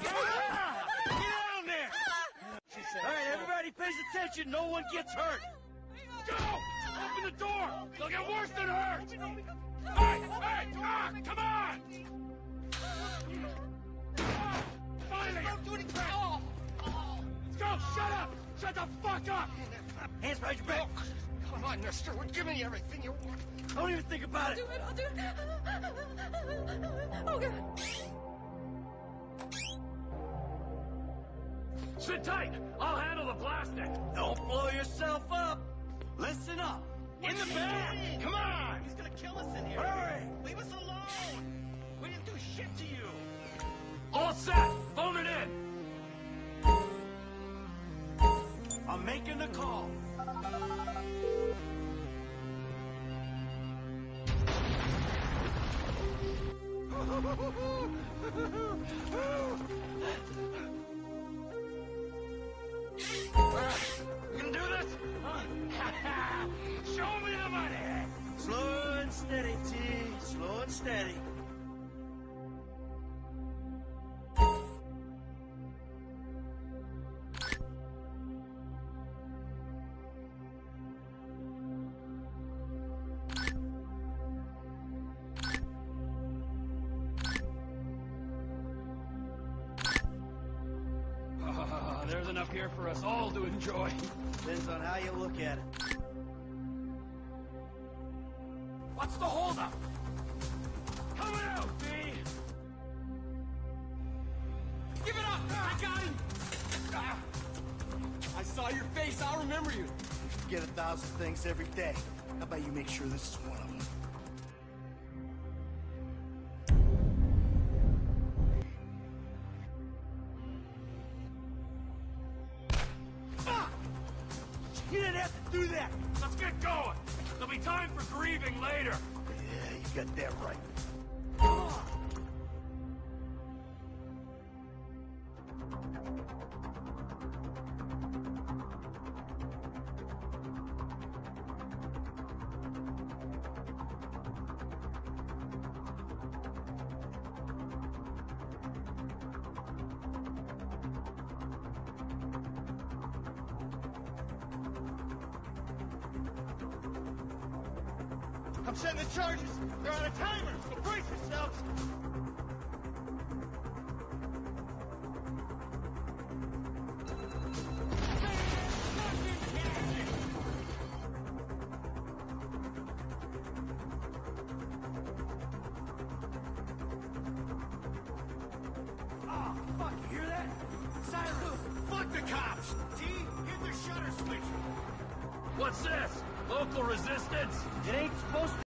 Get down there! All right, everybody pays attention. No one gets hurt. Go! Open the door! They'll get worse than hurt! Hey! Hey! Ah, come on! Ah, Finally! Don't do anything! Let's go! Shut up! Shut the fuck up! Hands behind your back. Come on, mister. We're giving you everything you want. Don't even think about it. Do it, I'll do it. Sit tight. I'll handle the plastic. Don't blow yourself up. Listen up. In the back. Come on. He's gonna kill us in here. Hurry. Leave us alone. We didn't do shit to you. All set. Phone it in. I'm making the call. Slow and steady, T. Slow and steady. Ah, there's enough here for us all to enjoy. Depends on how you look at it. What's the holdup? Coming out, B. Give it up. I got him. Ah. I saw your face. I'll remember you. You forget a thousand things every day. How about you make sure this is one of them? You didn't have to do that. Let's get going. There'll be time for grieving later. Yeah, you got that right. I'm setting the charges. They're on a timer, so brace yourselves. Oh, fuck, you hear that? Sirens. Fuck the cops. T, hit the shutter switch. What's this? Local resistance? It ain't supposed to